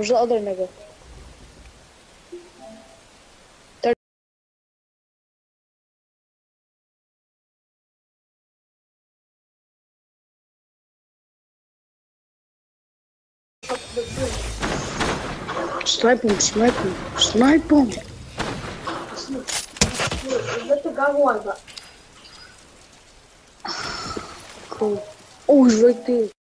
Уже одной ногой. Снайпом, снайпом, снайпом. Это говно. Oh, oh.